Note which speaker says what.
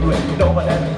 Speaker 1: do it. Nobody